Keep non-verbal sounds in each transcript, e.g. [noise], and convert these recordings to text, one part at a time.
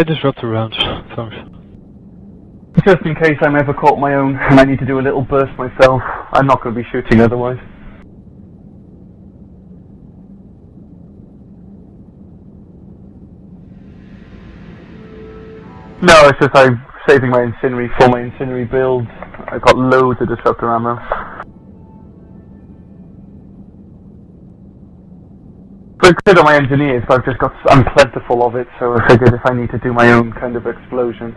Uh, why disruptor rounds, thanks. Just in case I'm ever caught my own and I need to do a little burst myself. I'm not going to be shooting otherwise. No, it's just I'm saving my incendiary for my incendiary build. I've got loads of disruptor ammo. But good on my engineers, but I've just got I'm plentiful of it, so [laughs] I figured if I need to do my own kind of explosion.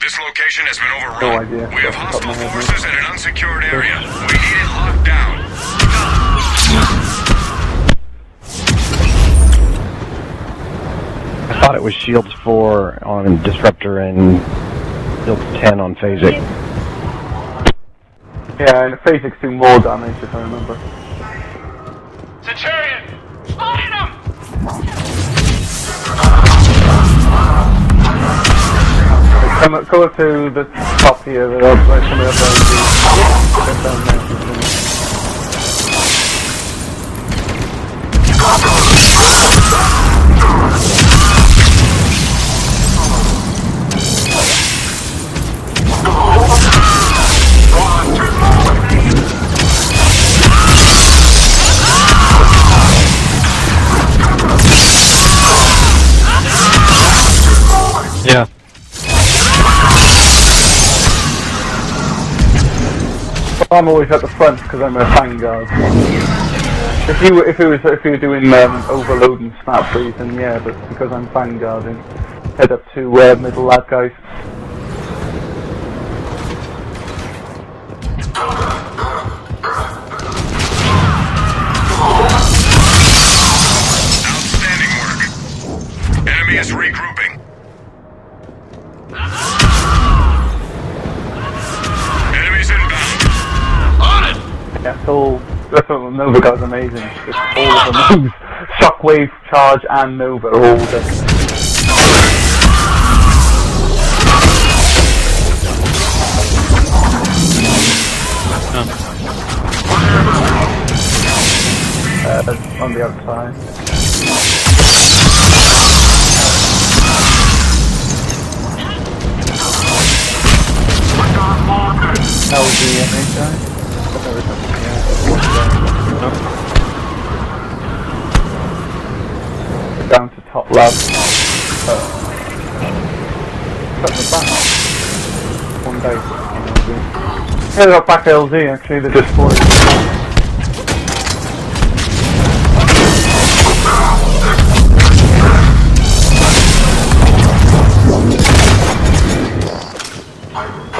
This location has been overrun. No idea. We have Off the top of hostile forces in an unsecured area. We need it locked down. I thought it was Shields 4 on Disruptor and Shields 10 on Phasic. Yeah, and Phasix do more damage if I remember. Come up, go up to the top here, there. I'm always at the front because I'm a vanguard. If you were, if it was if you were doing um, overload and snap freeze, then yeah, but because I'm vanguarding, head up to uh, middle lab guys. Outstanding work. Enemy is regrouping. [laughs] it's all that's what Nova guy's amazing. Just all of the moves, [laughs] shockwave, charge, and Nova are all the. Uh, on the outside. LG NHI? Down to top left. At the back. One day. Yeah, they got back LZ actually, they just bought.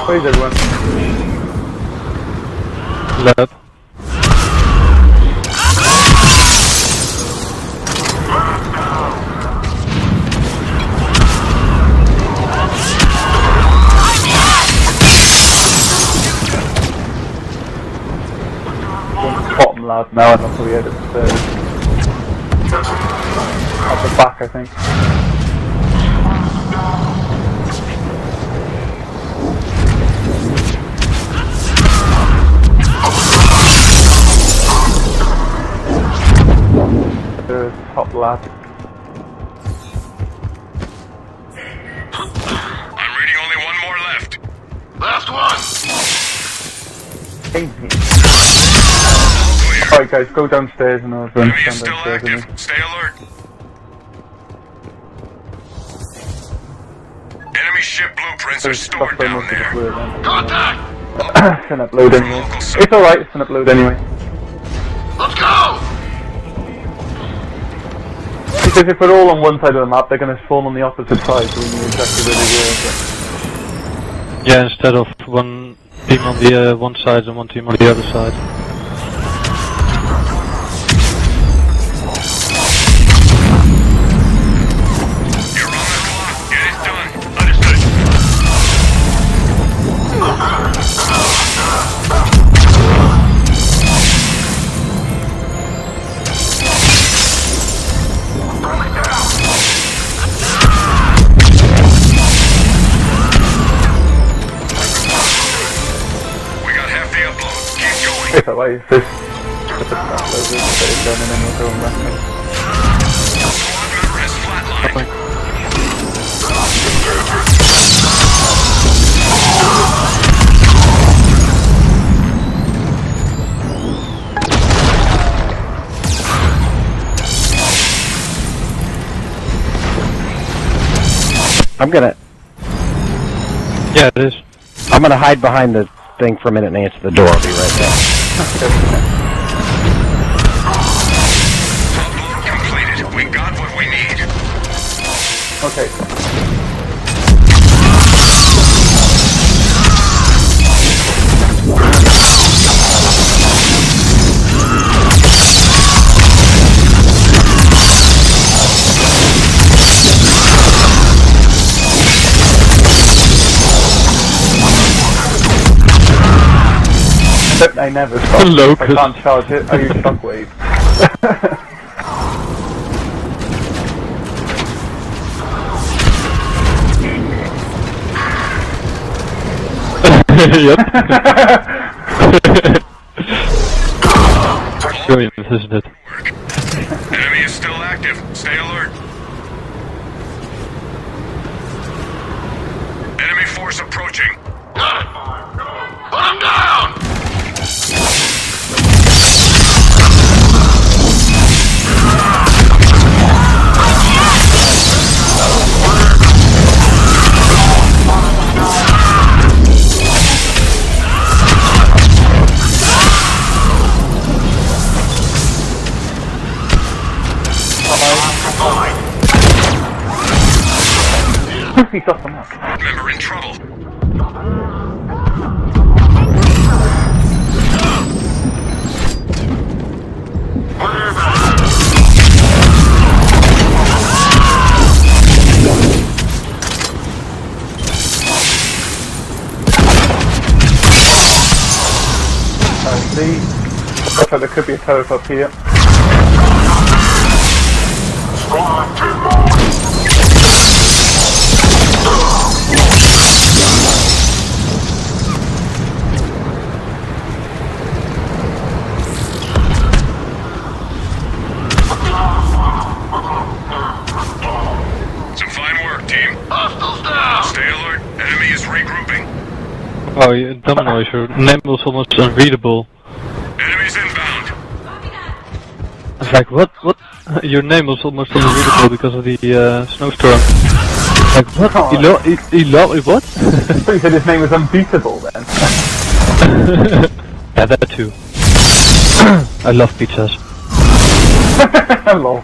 Where's everyone? Lab. Bottom lab now, and that's where we head upstairs. At the back, I think. The top lab. I'm reading only one more left. Last one! Clear. Alright guys, go downstairs and I'll run Enemy is stand still downstairs with me. active. Stay alert. Enemy ship blueprints are There's stored stuff where down most the there. fluid. Contact! [coughs] It's an upload anyway. It's alright, it's an upload anyway. Let's go! Because if we're all on one side of the map, they're going to spawn on the opposite side, so we knew exactly where they were. Yeah, instead of one team on the uh, one side and one team on the other side. Member has coming. I'm gonna Yeah, it is. I'm gonna hide behind the thing for a minute and answer the door. I'll be right back. Okay. Except I never [laughs] stop. Hello, If I can't charge it, I use shockwave. [laughs] yep. [laughs] Brilliant, isn't it? Enemy is still active. Stay alert. Enemy force approaching. Put him down! He's off the map. Member in trouble. I see. Like there could be a turret up here. Oh, you dumb noise, your name was almost unreadable. Enemies inbound. I was like, what, what? [laughs] Your name was almost unreadable because of the uh, snowstorm. Like, what? Oh. Elo, Elo, what? [laughs] So you said his name was unbeatable then. [laughs] yeah, that too. [clears throat] I love pizzas. Hello.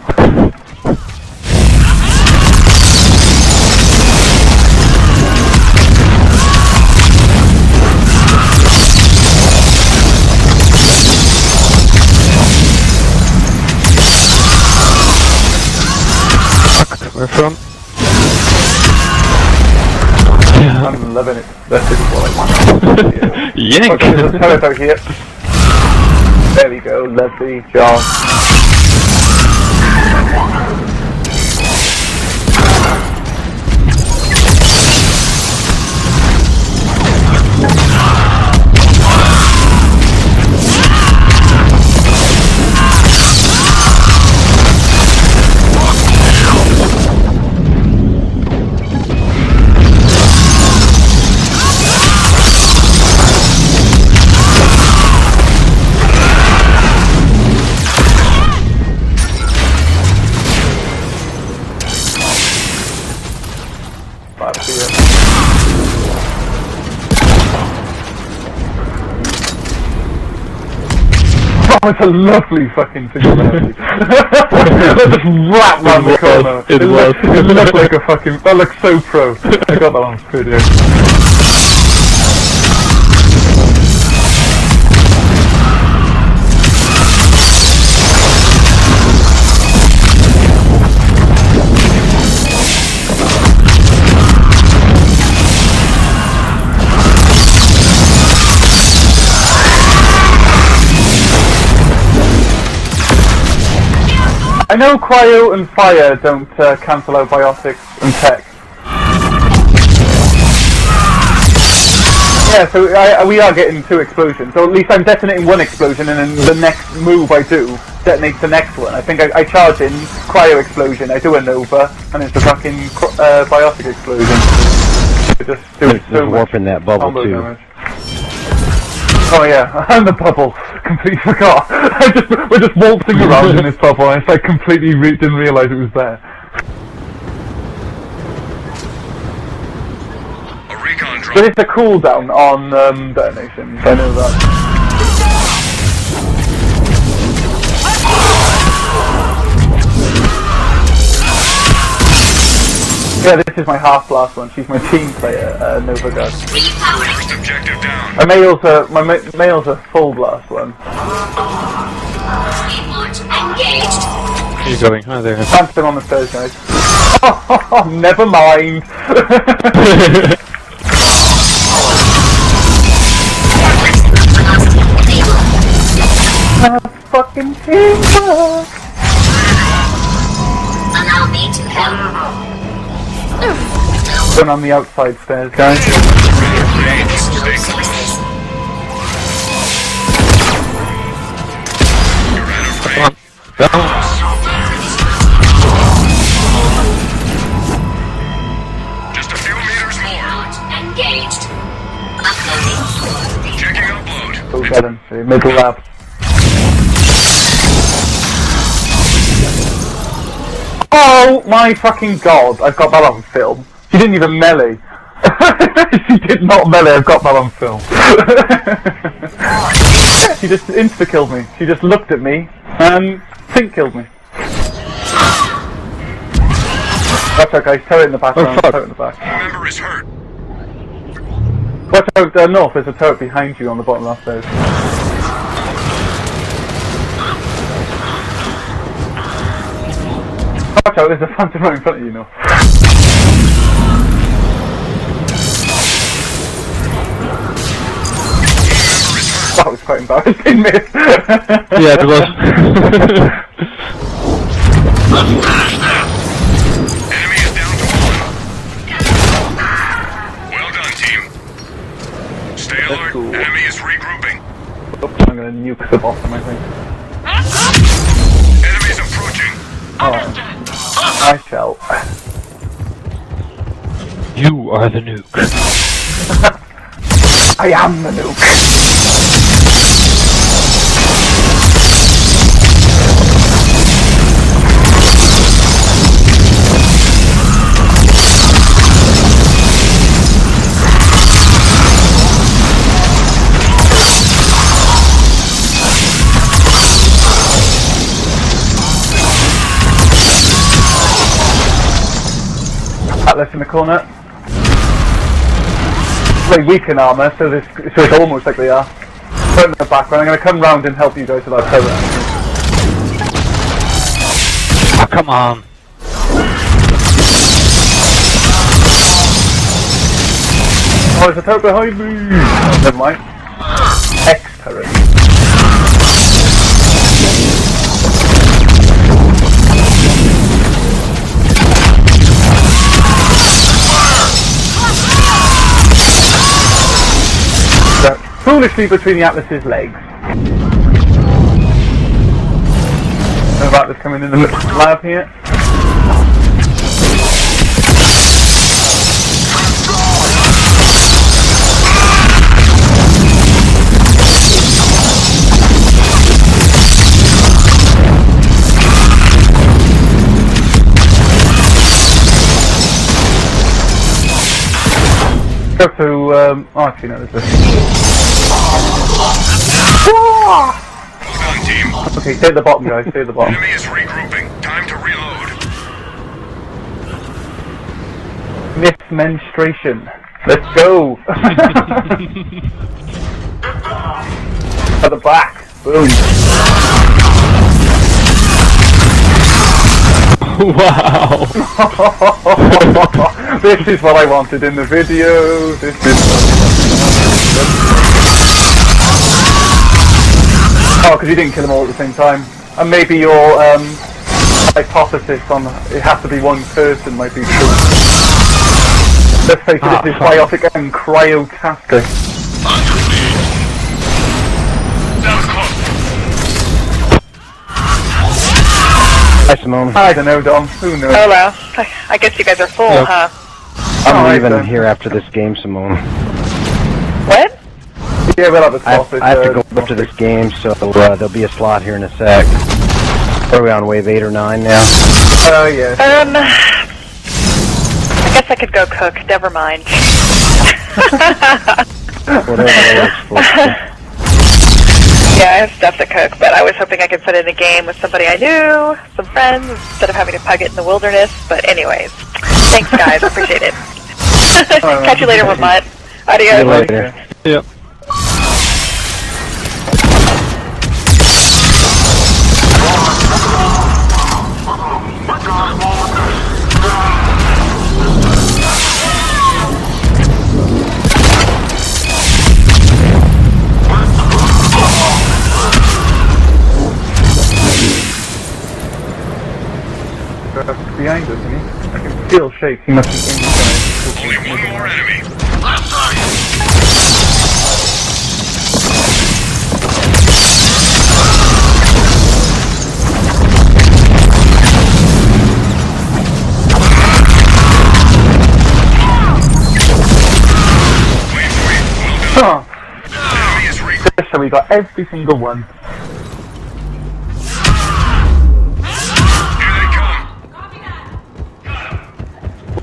Where from? Yeah. I'm loving it. That is what I want. [laughs] Yank! Okay, there's a turret out here. There we go, lovely job. Oh, it's a lovely fucking singularity. [laughs] Let's just wrap round the was, corner. it looked- was. It looked like a fucking. That looks so pro. I got that on video. I know cryo and fire don't uh, cancel out biotics and tech. Yeah, so I, I- we are getting two explosions. So at least I'm detonating one explosion, and then the next move I do detonates the next one. I think I, I charge in, cryo explosion, I do a nova, and it's a fucking uh, biotic explosion. It just do There's, so there's much warp in that bubble too. damage. Oh yeah, [laughs] and the bubble. Completely [laughs] forgot. I just, we're just waltzing around in this bubble, and I like completely re- didn't realise it was there. A recon drone. But it's a cooldown on um, detonations, I know that. Yeah, this is my half blast one. She's my team player, uh, Nova Guard. First objective down. My male's a my ma- male's a full blast one. Where you going? Hi there. Phantom on the stairs, guys. Oh, [laughs] never mind. [laughs] [laughs] fucking teamwork. Going on the outside stairs, guys. Stay close. You're out of Come on. range. Just a few meters more. Engaged. Uploading. Checking upload. Go get him. Middle lab. Oh my fucking god! I've got that on film. She didn't even melee. [laughs] she did not melee. I've got that on film. [laughs] she just insta killed me. She just looked at me and think killed me. Watch out, guys. Turret in the background. fuck. turret in the back. Member is hurt. Watch out, uh, north. There's a turret behind you on the bottom left stairs. Watch out, there's a phantom right in front of you now. Quite embarrassing, miss. [laughs] Yeah, it was. Enemy is down to one. Well done, team. Stay alert. cool. Enemy is regrouping. Oops, I'm gonna nuke the bottom, I think. Enemies approaching. Oh. I shall. you are the nuke. [laughs] I am the nuke. Atlas in the corner. They weaken armor, so, this, so it's almost like they are. Put in the background. I'm going to come round and help you guys with that turret. Oh, come on. Oh, there's a turret behind me! Never mind. X turret. Foolishly between the Atlas's legs. No Atlas coming in the lab here. Go to, um, oh actually no, there's this. Well done, team. Okay, stay at the bottom guys, stay at the bottom. Enemy is regrouping. Time to reload. Mismenstruation. Let's go! [laughs] at the back. Boom. wow. [laughs] this is what I wanted in the video. This is. Oh, because you didn't kill them all at the same time. And maybe your um, hypothesis on it has to be one person might be true. Let's face it, Ah, this is fuck. biotic and cryotastic. That was close. Hi, Simone. I don't know, Dom. Who knows? Hello. I- I guess you guys are full, Yeah. huh? I'm Alright, leaving then. here after this game, Simone. What? Yeah, we'll have a I have. I have to uh, go up to this game, so uh, there'll be a slot here in a sec. Are we on wave 8 or 9 now? Oh, yeah. Um, I guess I could go cook. Never mind. [laughs] Whatever works for. [laughs] Yeah, I have stuff to cook, but I was hoping I could put in a game with somebody I knew, some friends, instead of having to pug it in the wilderness. But anyways, thanks guys, appreciate it. [laughs] Catch you later, Vermont. See you later. Yep. Behind us, isn't he? I can feel shakes. He must be inside. Only one more enemy. Wait for it. Well done. Oh, Enemy is regrouping. so we got every single one.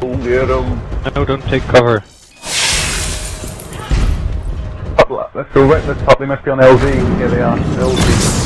Oh, get 'em. No, don't take cover. Top. Let's go right to the top. They must be on LV. Here they are. LV.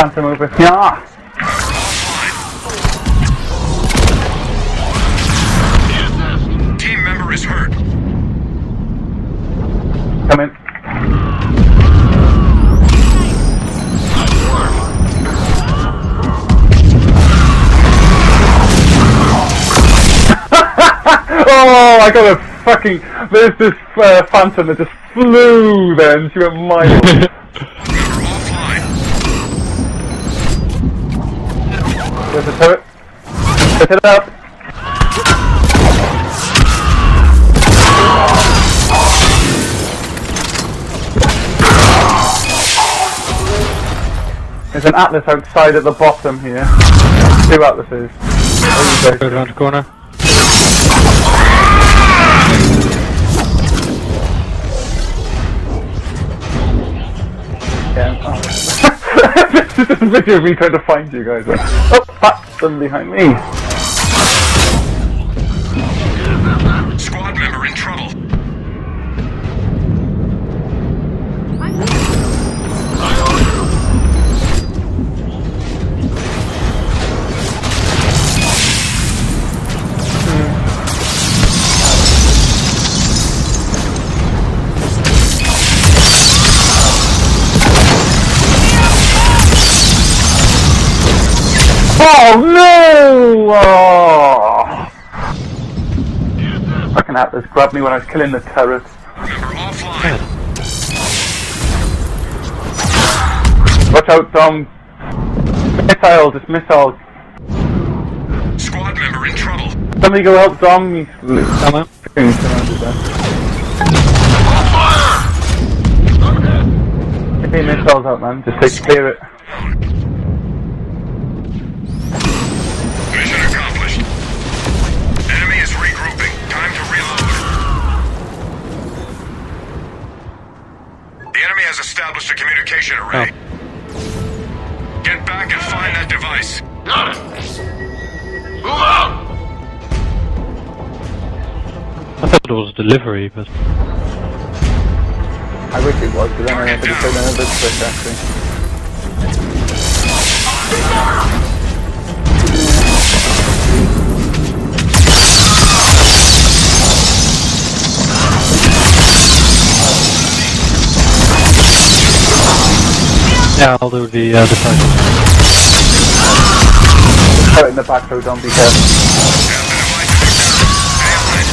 Ya. Phantom over. Yeah! Team member is hurt. Come in. [laughs] oh, I got a fucking. There's this uh, phantom that just flew then. She went miles. [laughs] Member offline. There's a turret. Pick it up. There's an atlas outside at the bottom here. Two atlases. Go. Around the corner. This is of me trying to find you guys. Oh, that's them behind me. Oh no! Oh. Fucking atlas grabbed me when I was killing the turret. Member. Watch out, Dom. Missile, just missile. Squad member in trouble. Somebody go help Dom. He's Come on. fucking surrounded there. Hey, missiles out, man. Just take clear it. Established a communication array. Oh. Get back and find that device. Got it. Move out. I thought it was delivery, but I wish it was, because then I could have played another trick, actually. Yeah, I'll do the uh, the fight. Put it in the back row, don't be careful. Have the device examined. Stay on it.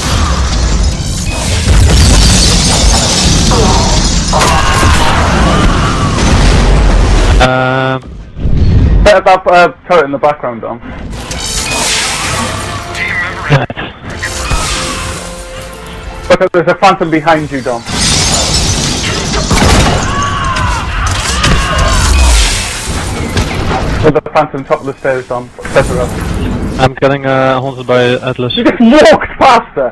Um, Set that uh, turret in the background, Dom. Look, there's a phantom behind you, Dom. There's a phantom top of the stairs, Dom. Set her up. I'm getting uh, haunted by Atlas. You just walked past her!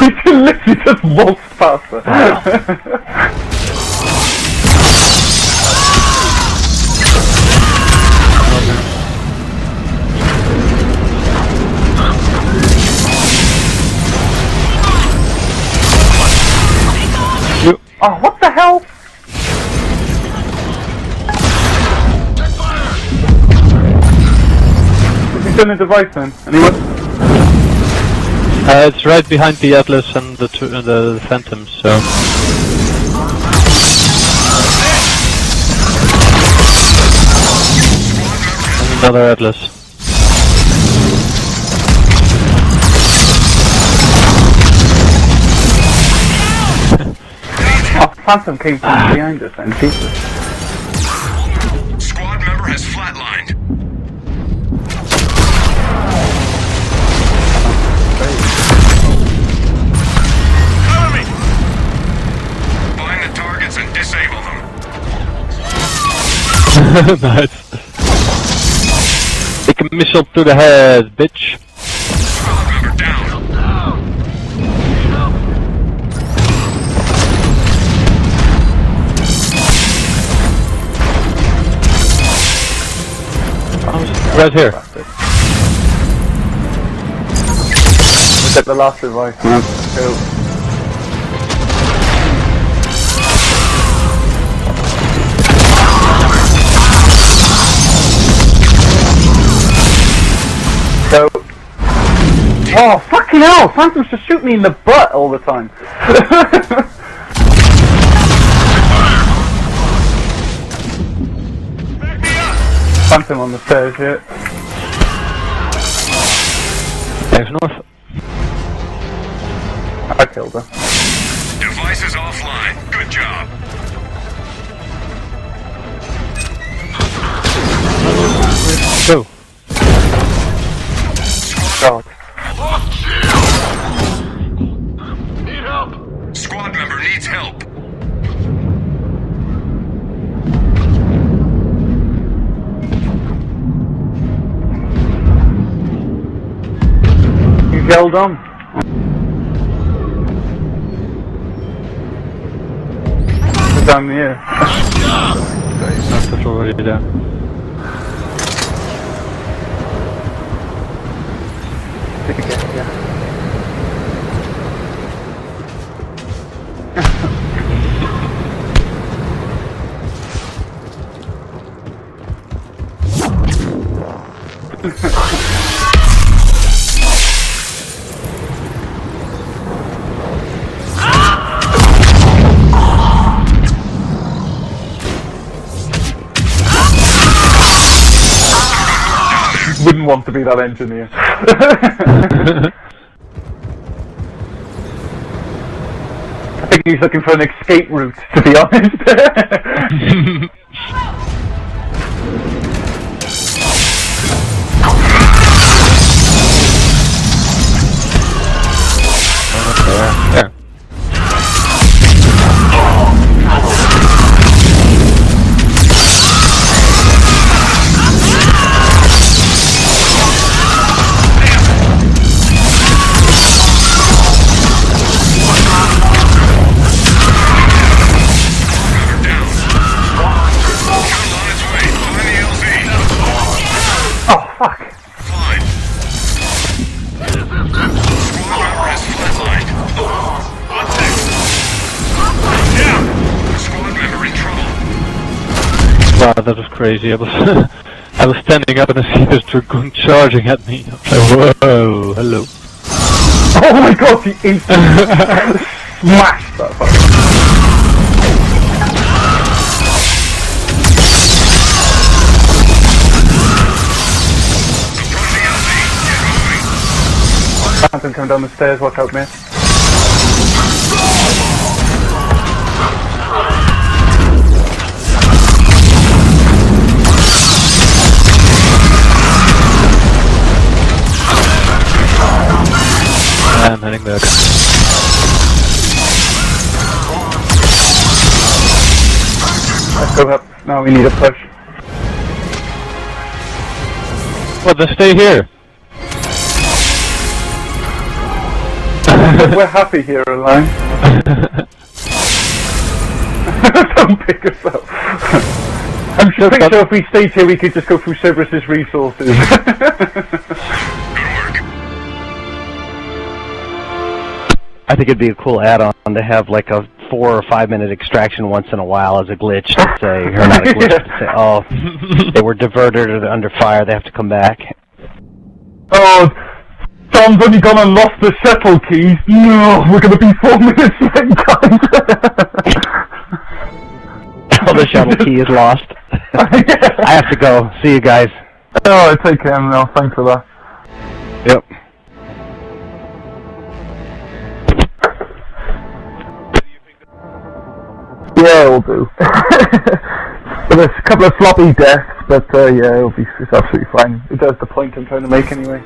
[laughs] you literally just walked past her. You- oh, what the hell? He's done a device then. Anyone? Uh, it's right behind the Atlas and the two, uh, the, the Phantoms. So And another Atlas. [laughs] Oh, Phantom came from behind us and Jesus. Squad nice. Take a missile to the head, bitch. Squad member down. Right here. Look at the last device, Oh, fucking hell! Phantom's just shoot me in the butt all the time. [laughs] Phantom on the stairs, yeah. There's north. I killed her. Device is offline. Good job. Go. You killed him? It's down here. That's already there. Wouldn't want to be that engineer. [laughs] I think he's looking for an escape route, to be honest. [laughs] trouble. Wow, that was crazy. I was [laughs] I was standing up and I see this dragoon charging at me. I was like, whoa, hello. Oh my god, he instantly [laughs] smashed that fucker. Skeleton coming down the stairs. Watch out, mate. I'm heading back. Let's go up. Now we need a push. Well, then stay here. We're [laughs] happy here, Align. [laughs] Don't pick us up. I'm sure, pretty sure if we stayed here, we could just go through Cerberus's resources. [laughs] I think it'd be a cool add-on to have like a four or five minute extraction once in a while as a glitch to say, or not a glitch, to say, oh, they were diverted or they're under fire, they have to come back. oh, Only gone and lost the shuttle keys. No, we're going to be four [laughs] minutes late, guys. Oh, the shuttle key is lost. [laughs] I have to go. See you guys. oh, take care now. Thanks for that. Yep. Yeah, it'll do. [laughs] but there's a couple of floppy deaths, but uh, yeah, it'll be it's absolutely fine. It does the point I'm trying to make anyway.